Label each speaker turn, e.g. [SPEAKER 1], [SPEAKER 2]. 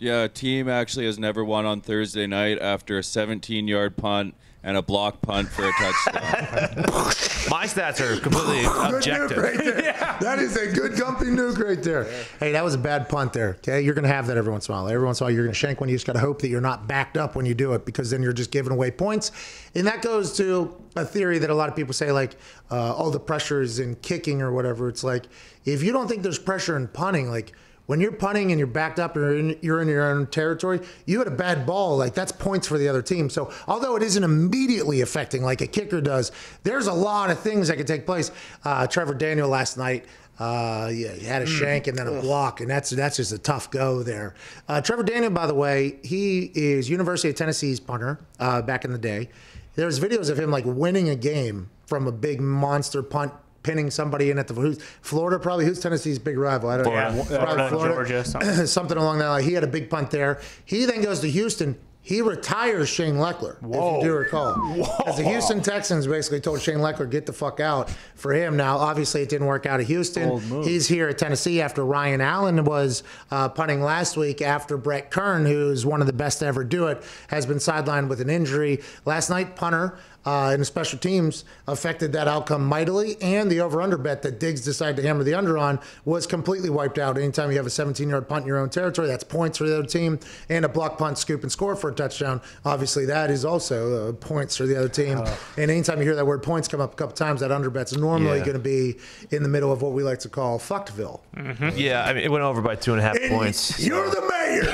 [SPEAKER 1] Yeah, a team actually has never won on Thursday night after a 17 yard punt and a block punt for a touchdown.
[SPEAKER 2] My stats are completely
[SPEAKER 3] Good
[SPEAKER 2] objective.
[SPEAKER 3] nuke right there. That is a good gumpy nuke right there. Hey, that was a bad punt there. Okay, you're going to have that every once in a while. Every once in a while, you're going to shank one. You just got to hope that you're not backed up when you do it, because then you're just giving away points. And that goes to a theory that a lot of people say, like, uh, all the pressure is in kicking or whatever. It's like if you don't think there's pressure in punting, like. When you're punting and you're backed up and you're in, you're in your own territory, you had a bad ball. Like that's points for the other team. So although it isn't immediately affecting like a kicker does, there's a lot of things that can take place. Uh, Trevor Daniel last night. Uh, yeah, he had a shank and then a block, and that's that's just a tough go there. Uh, Trevor Daniel, by the way, he is University of Tennessee's punter uh, back in the day. There's videos of him like winning a game from a big monster punt, pinning somebody in at the who's Florida probably who's Tennessee's big rival. I don't
[SPEAKER 4] Yeah,
[SPEAKER 3] know.
[SPEAKER 4] Florida,
[SPEAKER 3] Probably
[SPEAKER 4] Georgia, something.
[SPEAKER 3] something along that line. He had a big punt there. He then goes to Houston. He retires Shane Lechler, if you do recall. Because the Houston Texans basically told Shane Lechler, get the fuck out for him. Now, obviously, it didn't work out at Houston. He's here at Tennessee after Ryan Allen was uh, punting last week after Brett Kern, who's one of the best to ever do it, has been sidelined with an injury. Last night, punter uh, in special teams affected that outcome mightily, and the over-under bet that Diggs decided to hammer the under on was completely wiped out. Anytime you have a 17-yard punt in your own territory, that's points for the other team, and a block punt, scoop and score for a touchdown. Obviously, that is also uh, points for the other team. And anytime you hear that word points come up a couple times, that underbet's normally
[SPEAKER 2] Yeah.
[SPEAKER 3] going to be in the middle of what we like to call fuckville.
[SPEAKER 2] Yeah, I mean, it went over by two and a half points.
[SPEAKER 3] You're the mayor.